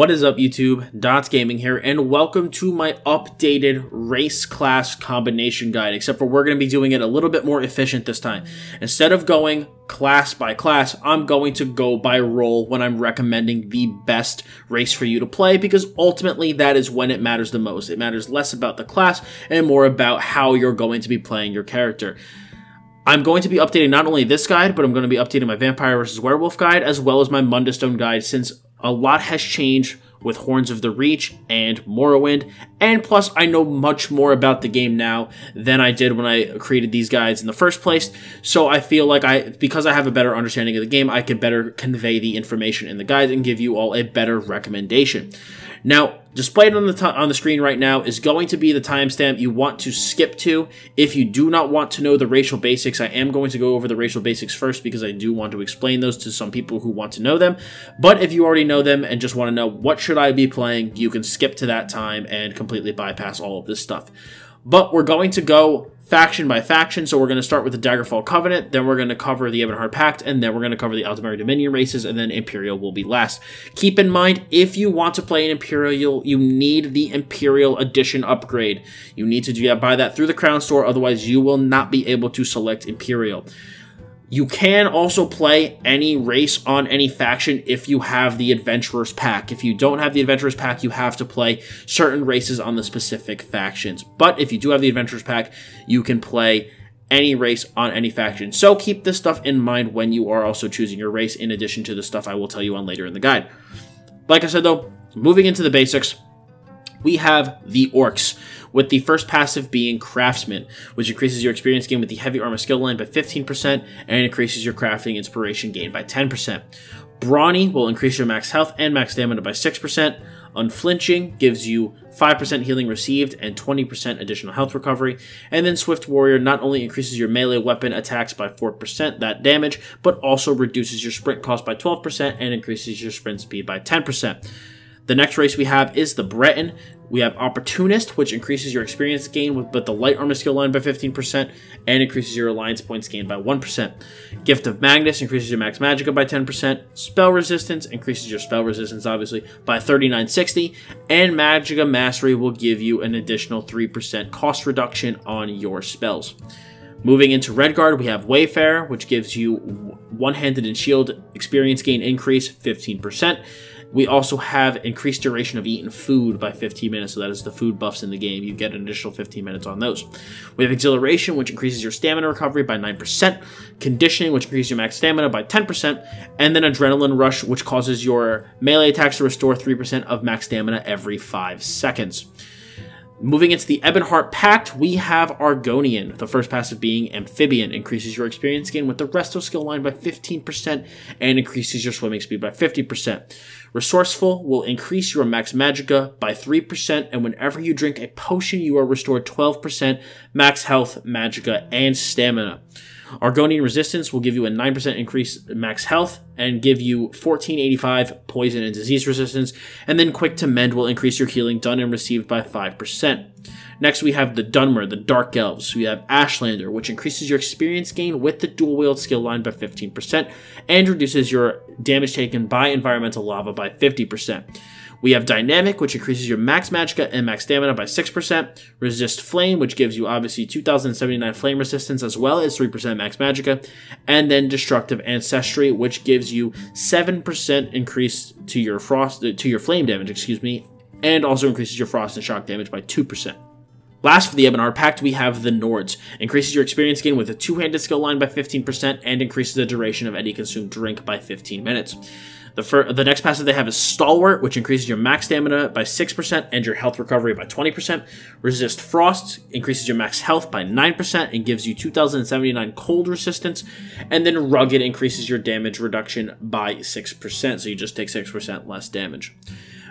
What is up YouTube? Dottz Gaming here and welcome to my updated race class combination guide except for we're going to be doing it a little bit more efficient this time. Instead of going class by class, I'm going to go by role when I'm recommending the best race for you to play because ultimately that is when it matters the most. It matters less about the class and more about how you're going to be playing your character. I'm going to be updating not only this guide, but I'm going to be updating my Vampire vs. Werewolf guide as well as my Mundus Stone guide since a lot has changed with Horns of the Reach and Morrowind, and plus I know much more about the game now than I did when I created these guides in the first place, so I feel like I, because I have a better understanding of the game, I can better convey the information in the guides and give you all a better recommendation. Now, displayed on the on the screen right now is going to be the timestamp you want to skip to. If you do not want to know the racial basics, I am going to go over the racial basics first because I do want to explain those to some people who want to know them. But if you already know them and just want to know what should I be playing, you can skip to that time and completely bypass all of this stuff. But we're going to go faction by faction. So we're going to start with the Daggerfall Covenant, then we're going to cover the Ebonheart Pact, and then we're going to cover the Aldmeri Dominion races, and then Imperial will be last. Keep in mind, if you want to play an Imperial, you need the Imperial Edition upgrade. You need to do that, buy that through the Crown Store, otherwise you will not be able to select Imperial. You can also play any race on any faction if you have the Adventurers pack. If you don't have the Adventurers pack, you have to play certain races on the specific factions. But if you do have the Adventurers pack, you can play any race on any faction. So keep this stuff in mind when you are also choosing your race, in addition to the stuff I will tell you on later in the guide. Like I said though, moving into the basics, we have the Orcs, with the first passive being Craftsman, which increases your experience gain with the heavy armor skill line by 15% and increases your crafting inspiration gain by 10%. Brawny will increase your max health and max stamina by 6%. Unflinching gives you 5% healing received and 20% additional health recovery. And then Swift Warrior not only increases your melee weapon attacks by 4% that damage, but also reduces your sprint cost by 12% and increases your sprint speed by 10%. The next race we have is the Breton. We have Opportunist, which increases your experience gain with but the light armor skill line by 15% and increases your alliance points gained by 1%. Gift of Magnus increases your max magicka by 10%. Spell resistance increases your spell resistance, obviously, by 3960. And Magicka Mastery will give you an additional 3% cost reduction on your spells. Moving into Redguard, we have Wayfarer, which gives you one-handed and shield experience gain increase 15%. We also have increased duration of eating food by 15 minutes, so that is the food buffs in the game. You get an additional 15 minutes on those. We have Exhilaration, which increases your stamina recovery by 9%, Conditioning, which increases your max stamina by 10%, and then Adrenaline Rush, which causes your melee attacks to restore 3% of max stamina every 5 seconds. Moving into the Ebonheart Pact, we have Argonian, the first passive being Amphibian, increases your experience gain with the Resto skill line by 15% and increases your swimming speed by 50%. Resourceful will increase your max magicka by 3%, and whenever you drink a potion, you are restored 12% max health, magicka, and stamina. Argonian Resistance will give you a 9% increase in max health and give you 1485 poison and disease resistance, and then Quick to Mend will increase your healing done and received by 5%. Next, we have the Dunmer, the Dark Elves. We have Ashlander, which increases your experience gain with the dual wield skill line by 15% and reduces your damage taken by environmental lava by 50%. We have Dynamic, which increases your max magicka and max stamina by 6%. Resist Flame, which gives you obviously 2079 flame resistance as well as 3% max magicka. And then Destructive Ancestry, which gives you 7% increase to your frost uh, to your flame damage, excuse me, and also increases your frost and shock damage by 2%. Last for the Ebonheart Pact, we have the Nords. Increases your experience gain with a two-handed skill line by 15% and increases the duration of any consumed drink by 15 minutes. The, fir- the next passive they have is Stalwart, which increases your max stamina by 6% and your health recovery by 20%. Resist Frost increases your max health by 9% and gives you 2079 cold resistance. And then Rugged increases your damage reduction by 6%, so you just take 6% less damage.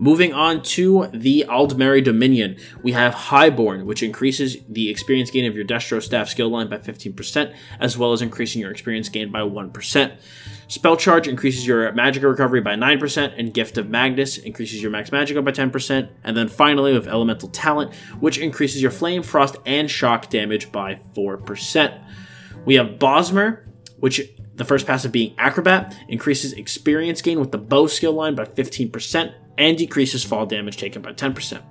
Moving on to the Aldmeri Dominion, we have Highborn, which increases the experience gain of your Destro staff skill line by 15%, as well as increasing your experience gain by 1%. Spell Charge increases your magic recovery by 9%, and Gift of Magnus increases your max magicka by 10%. And then finally, with Elemental Talent, which increases your flame, frost, and shock damage by 4%. We have Bosmer, which the first passive being Acrobat, increases experience gain with the bow skill line by 15%, and decreases fall damage taken by 10%.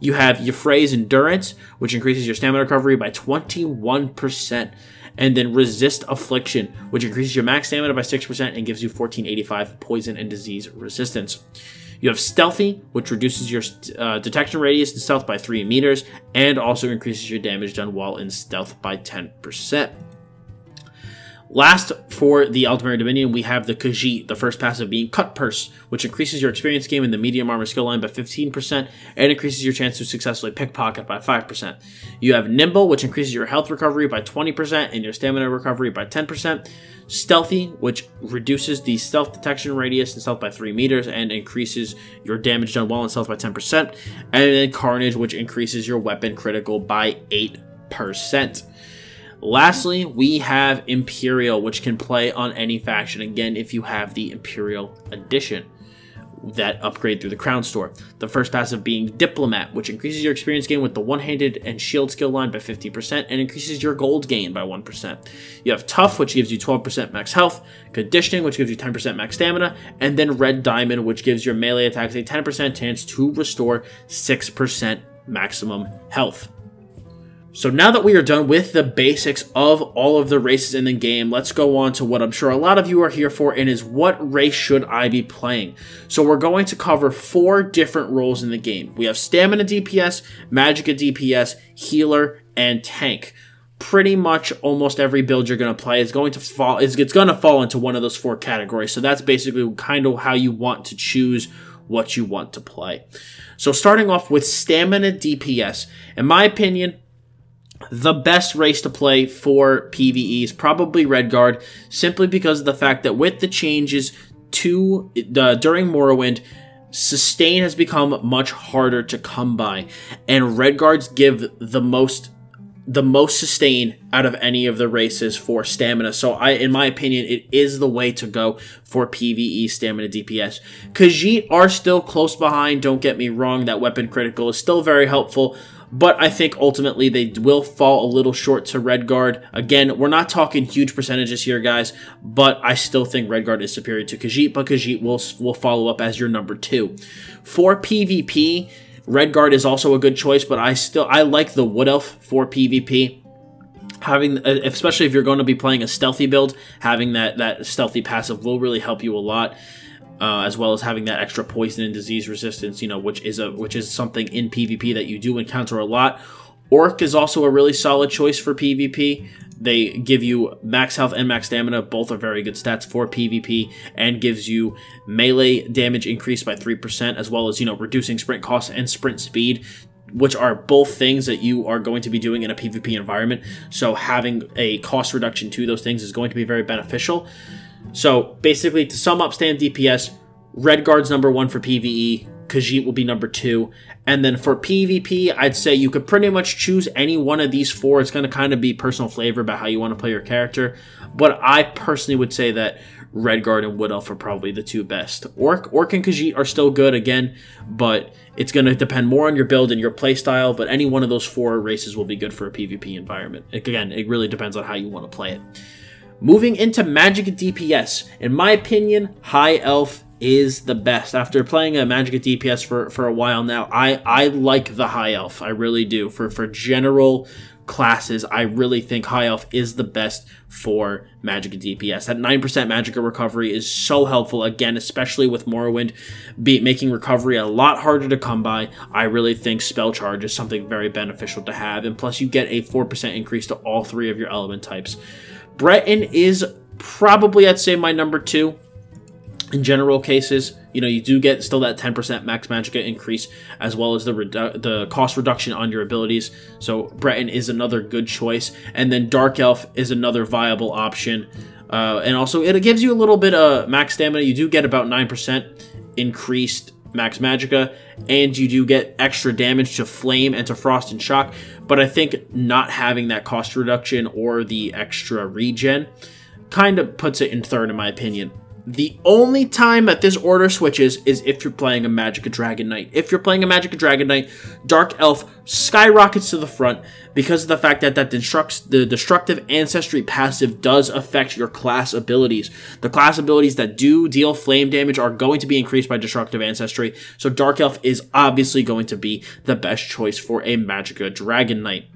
You have Y'ffre's Endurance, which increases your stamina recovery by 21%. And then Resist Affliction, which increases your max stamina by 6% and gives you 1485 poison and disease resistance. You have Stealthy, which reduces your uh, detection radius and stealth by 3 meters, and also increases your damage done while in stealth by 10%. Last, for the Aldmeri Dominion, we have the Khajiit, the first passive being Cut Purse, which increases your experience gain in the medium armor skill line by 15% and increases your chance to successfully pickpocket by 5%. You have Nimble, which increases your health recovery by 20% and your stamina recovery by 10%. Stealthy, which reduces the stealth detection radius and stealth by 3 meters and increases your damage done while in stealth by 10%. And then Carnage, which increases your weapon critical by 8%. Lastly, we have Imperial, which can play on any faction, again, if you have the Imperial Edition that upgrade through the Crown Store. The first passive being Diplomat, which increases your experience gain with the one-handed and shield skill line by 50% and increases your gold gain by 1%. You have Tough, which gives you 12% max health, Conditioning, which gives you 10% max stamina, and then Red Diamond, which gives your melee attacks a 10% chance to restore 6% maximum health. So now that we are done with the basics of all of the races in the game, let's go on to what I'm sure a lot of you are here for, and is what race should I be playing? So we're going to cover four different roles in the game. We have Stamina DPS, Magicka DPS, Healer, and Tank. Pretty much almost every build you're going to play is going to fall is it's going to fall into one of those four categories. So that's basically kind of how you want to choose what you want to play. So starting off with Stamina DPS, in my opinion, the best race to play for PvE is probably Redguard, simply because of the fact that with the changes to uh, during Morrowind, sustain has become much harder to come by, and Redguards give the most the most sustain out of any of the races for stamina. So I in my opinion it is the way to go for PvE stamina DPS. Khajiit are still close behind, don't get me wrong, that weapon critical is still very helpful, but I think ultimately they will fall a little short to Redguard. Again, we're not talking huge percentages here, guys, but I still think Redguard is superior to Khajiit, but Khajiit will, will follow up as your number two. For PvP, Redguard is also a good choice, but I still I like the Wood Elf for PvP having uh, especially if you're going to be playing a stealthy build having that that stealthy passive will really help you a lot uh, as well as having that extra poison and disease resistance, you know, which is a which is something in PvP that you do encounter a lot. Orc is also a really solid choice for PvP. They give you max health and max stamina, both are very good stats for PvP, and gives you melee damage increased by 3%, as well as, you know, reducing sprint costs and sprint speed, which are both things that you are going to be doing in a PvP environment. So having a cost reduction to those things is going to be very beneficial. So basically, to sum up stand DPS, Redguard's number one for PvE, Khajiit will be number two. And then for PvP, I'd say you could pretty much choose any one of these four. It's going to kind of be personal flavor about how you want to play your character. But I personally would say that Redguard and Wood Elf are probably the two best. Orc, Orc and Khajiit are still good again, but it's going to depend more on your build and your playstyle. But any one of those four races will be good for a PvP environment. Again, it really depends on how you want to play it. Moving into Magic DPS, in my opinion, High Elf is the best. After playing a Magic DPS for, for a while now, I, I like the High Elf. I really do. For, for general classes, I really think High Elf is the best for Magic DPS. That 9% Magicka recovery is so helpful, again, especially with Morrowind be, making recovery a lot harder to come by. I really think Spell Charge is something very beneficial to have, and plus you get a 4% increase to all three of your element types. Breton is probably, I'd say, my number two in general cases. You know, you do get still that 10% max magicka increase, as well as the the cost reduction on your abilities. So Breton is another good choice, and then Dark Elf is another viable option. Uh, and also, it gives you a little bit of max stamina. You do get about 9% increased max magicka, and you do get extra damage to flame and to frost and shock. But I think not having that cost reduction or the extra regen kind of puts it in third, in my opinion. The only time that this order switches is if you're playing a Magicka Dragon Knight. If you're playing a Magicka Dragon Knight, Dark Elf skyrockets to the front because of the fact that that destructs the destructive ancestry passive does affect your class abilities. The class abilities that do deal flame damage are going to be increased by destructive ancestry, so Dark Elf is obviously going to be the best choice for a Magicka Dragon Knight.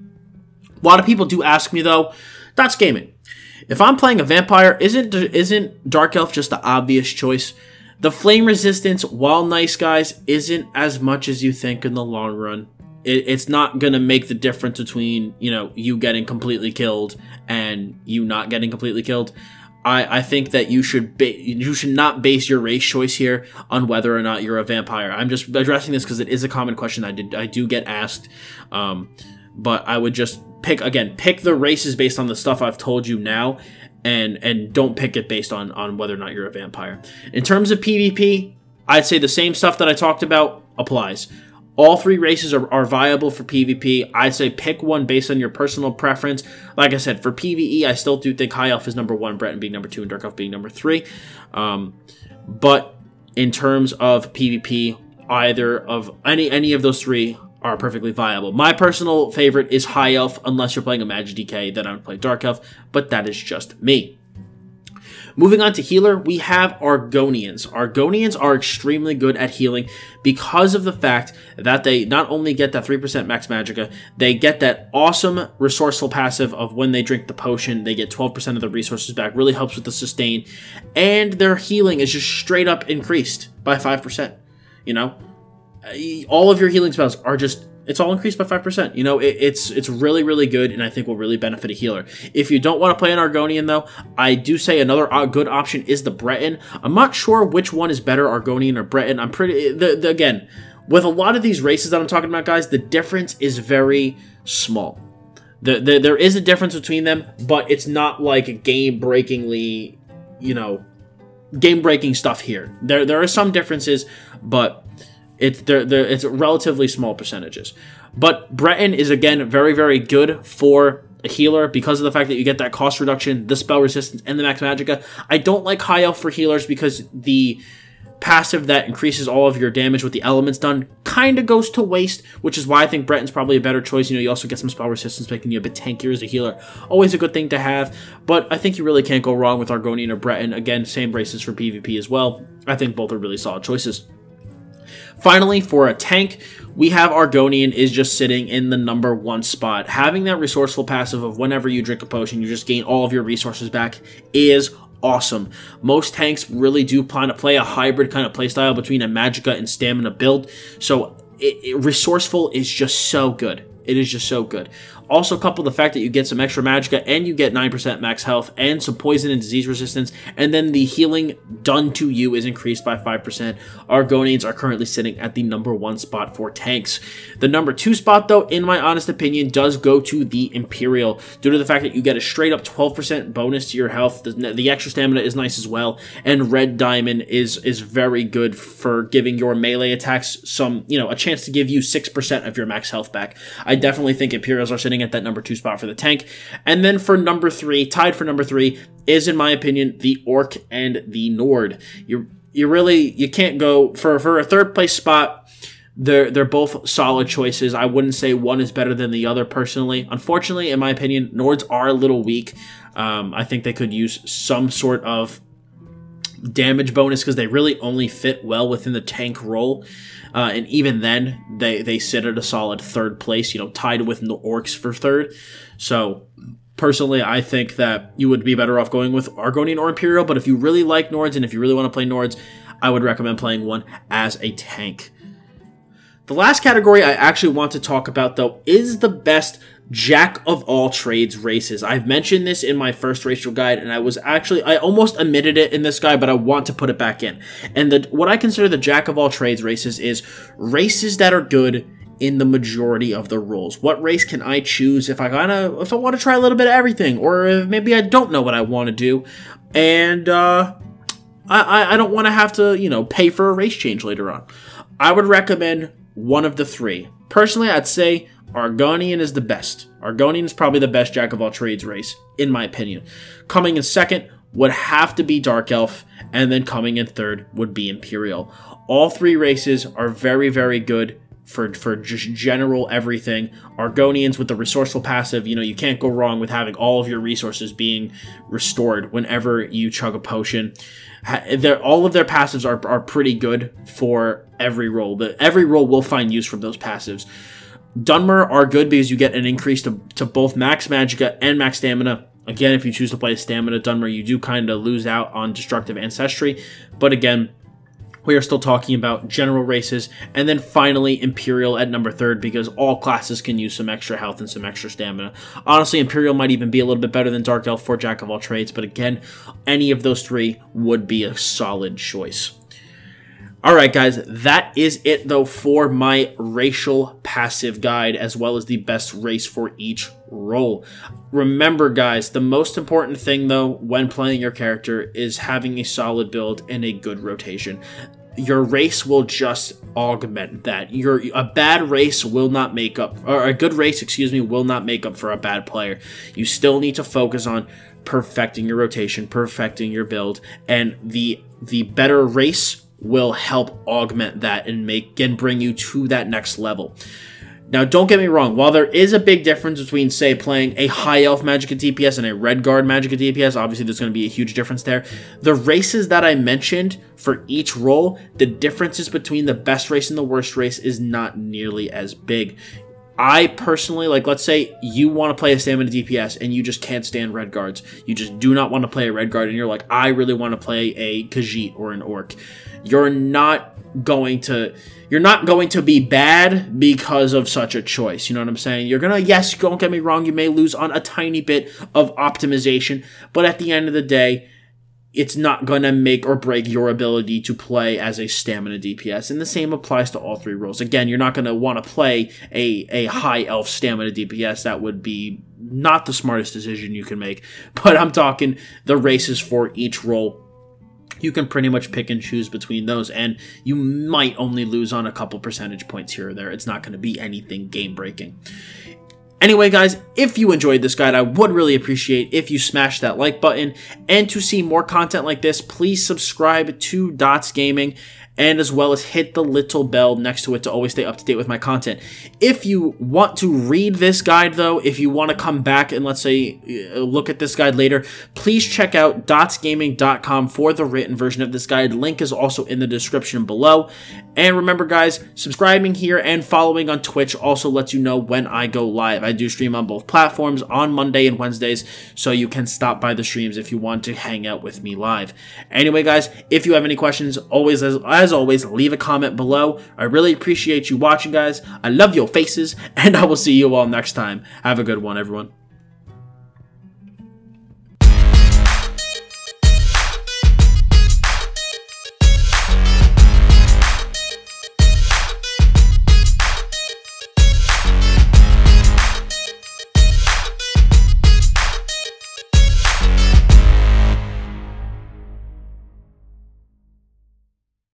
A lot of people do ask me though, Dottz Gaming. If I'm playing a vampire, isn't isn't Dark Elf just the obvious choice? The flame resistance, while nice guys, isn't as much as you think in the long run. It, it's not gonna make the difference between you know you getting completely killed and you not getting completely killed. I, I think that you should ba- you should not base your race choice here on whether or not you're a vampire. I'm just addressing this because it is a common question I did I do get asked, um, but I would just pick again pick the races based on the stuff I've told you now and and don't pick it based on on whether or not you're a vampire. In terms of PvP, I'd say the same stuff that I talked about applies. All three races are, are viable for PvP. I'd say pick one based on your personal preference. Like I said, for PvE, I still do think High Elf is number one, Breton being number two, and Dark Elf being number three. Um, but in terms of PvP, either of any any of those three are perfectly viable. My personal favorite is High Elf, unless you're playing a Magic DK, then I would play Dark Elf, but that is just me. Moving on to healer, we have Argonians. Argonians are extremely good at healing because of the fact that they not only get that 3% max magicka, they get that awesome resourceful passive of when they drink the potion, they get 12% of the resources back, really helps with the sustain, and their healing is just straight up increased by 5%. You know, all of your healing spells are just it's all increased by 5%. You know, it, it's it's really, really good, and I think will really benefit a healer. If you don't want to play an Argonian, though, I do say another uh, good option is the Breton. I'm not sure which one is better, Argonian or Breton. I'm pretty... The, the, again, with a lot of these races that I'm talking about, guys, the difference is very small. The, the, there is a difference between them, but it's not like game-breakingly, you know, game-breaking stuff here. There, there are some differences, but it's they're, they're, it's relatively small percentages. But Breton is again very very good for a healer because of the fact that you get that cost reduction, the spell resistance, and the max magicka. I don't like high elf for healers because the passive that increases all of your damage with the elements done kind of goes to waste, which is why I think Breton's probably a better choice. You know, you also get some spell resistance, making you a bit tankier as a healer. Always a good thing to have, but I think you really can't go wrong with Argonian or Breton. Again, same braces for PvP as well. I think both are really solid choices. Finally, for a tank, we have Argonian is just sitting in the number one spot. Having that resourceful passive of whenever you drink a potion, you just gain all of your resources back is awesome. Most tanks really do plan to play a hybrid kind of playstyle between a Magicka and Stamina build, so it, it, resourceful is just so good. It is just so good. Also, couple the fact that you get some extra magicka and you get 9% max health and some poison and disease resistance, and then the healing done to you is increased by 5%. Argonians are currently sitting at the number one spot for tanks. The number two spot, though, in my honest opinion, does go to the Imperial due to the fact that you get a straight up 12% bonus to your health. The, the extra stamina is nice as well, and Red Diamond is is very good for giving your melee attacks some, you know, a chance to give you 6% of your max health back. I definitely think Imperials are sitting at that number two spot for the tank. And then for number three, tied for number three, is in my opinion the Orc and the Nord. You you really you can't go for for a third place spot. They're they're both solid choices. I wouldn't say one is better than the other personally. Unfortunately, in my opinion, Nords are a little weak. Um, I think they could use some sort of damage bonus because they really only fit well within the tank role. Uh, and even then, they, they sit at a solid third place, you know, tied with the Orcs for third. So, personally, I think that you would be better off going with Argonian or Imperial. But if you really like Nords and if you really want to play Nords, I would recommend playing one as a tank. The last category I actually want to talk about, though, is the best jack of all trades races. I've mentioned this in my first racial guide, and I was actually I almost omitted it in this guide, but I want to put it back in. And the what I consider the jack of all trades races is races that are good in the majority of the rules. What race can I choose if I kinda if I want to try a little bit of everything, or maybe I don't know what I want to do, and uh, I I don't want to have to you know pay for a race change later on. I would recommend one of the three. Personally, I'd say Argonian is the best. Argonian is probably the best jack of all trades race, in my opinion. Coming in second would have to be Dark Elf, and then coming in third would be Imperial. All three races are very, very good for for just general everything. Argonians with the resourceful passive, you know, you can't go wrong with having all of your resources being restored whenever you chug a potion. They're, all of their passives are, are pretty good for every role. But every role will find use from those passives. Dunmer are good because you get an increase to, to both max magicka and max stamina. Again, if you choose to play stamina Dunmer, you do kind of lose out on destructive ancestry. But again, we are still talking about general races, and then finally Imperial at number third because all classes can use some extra health and some extra stamina. Honestly, Imperial might even be a little bit better than Dark Elf for Jack of all trades, but again, any of those three would be a solid choice. Alright guys, that is it though for my racial passive guide as well as the best race for each role. Remember guys, the most important thing though when playing your character is having a solid build and a good rotation. Your race will just augment that. Your a bad race will not make up or a good race, excuse me, will not make up for a bad player. You still need to focus on perfecting your rotation, perfecting your build, and the the better race will help augment that and make and bring you to that next level. Now, don't get me wrong, while there is a big difference between, say, playing a high elf Magicka DPS and a red guard Magicka DPS, obviously there's going to be a huge difference there. The races that I mentioned for each role, the differences between the best race and the worst race is not nearly as big. I personally, like, let's say you want to play a stamina DPS and you just can't stand red guards. You just do not want to play a red guard and you're like, I really want to play a Khajiit or an Orc you're not going to you're not going to be bad because of such a choice. You know what I'm saying? You're gonna yes, don't get me wrong, you may lose on a tiny bit of optimization, but at the end of the day, it's not going to make or break your ability to play as a stamina DPS. And the same applies to all three roles. Again, you're not going to want to play a, a high elf stamina DPS. That would be not the smartest decision you can make. But I'm talking the races for each role you can pretty much pick and choose between those, and you might only lose on a couple percentage points here or there. It's not going to be anything game breaking. Anyway, guys, if you enjoyed this guide, I would really appreciate if you smash that like button. And to see more content like this, please subscribe to Dottz Gaming and as well as hit the little bell next to it to always stay up to date with my content. If you want to read this guide though, if you want to come back and let's say uh, look at this guide later, please check out dottzgaming.com for the written version of this guide. Link is also in the description below. And remember guys, subscribing here and following on Twitch also lets you know when I go live. I do stream on both platforms on Monday and Wednesdays, so you can stop by the streams if you want to hang out with me live. Anyway guys, if you have any questions, always as, as always, leave a comment below. I really appreciate you watching, guys. I love your faces, and I will see you all next time. Have a good one, everyone.